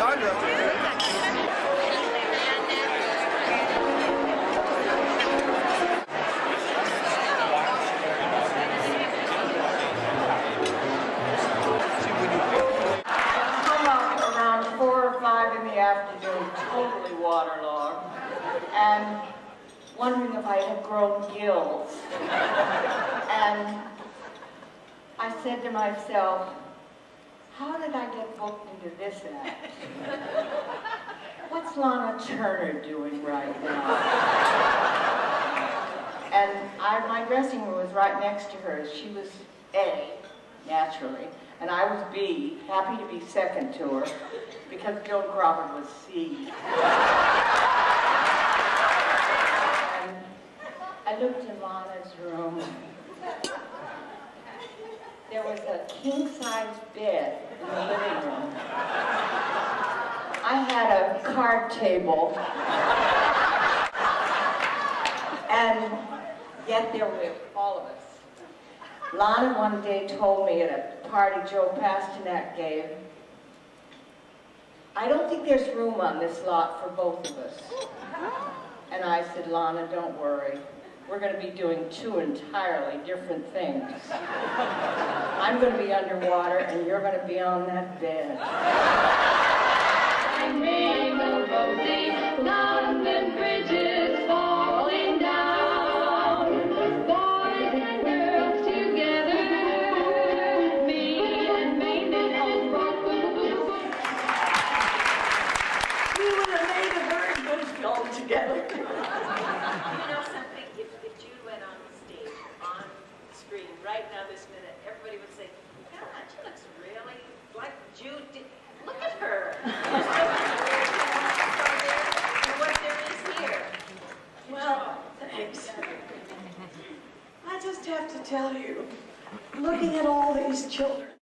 Come up around four or five in the afternoon, totally waterlogged, and wondering if I had grown gills. and I said to myself, how did I get booked into this act? What's Lana Turner doing right now? And I, my dressing room was right next to hers. She was A, naturally, and I was B, happy to be second to her, because Joan Crawford was C. And I looked in Lana's room. There was a king-size bed in the living room. I had a card table. And yet there were all of us. Lana one day told me at a party Joe Pasternak gave, I don't think there's room on this lot for both of us. And I said, Lana, don't worry. We're going to be doing two entirely different things. I'm going to be underwater and you're going to be on that bed. London bridges falling down. Boys and girls together. Me and Maine and We would have made a very good film together. You know something? If, if Jude went on the stage, on screen, right now, this minute, everybody would say, God, she looks really like Jude. Did, look at her. And what there is here. Well, thanks. I just have to tell you, looking at all these children,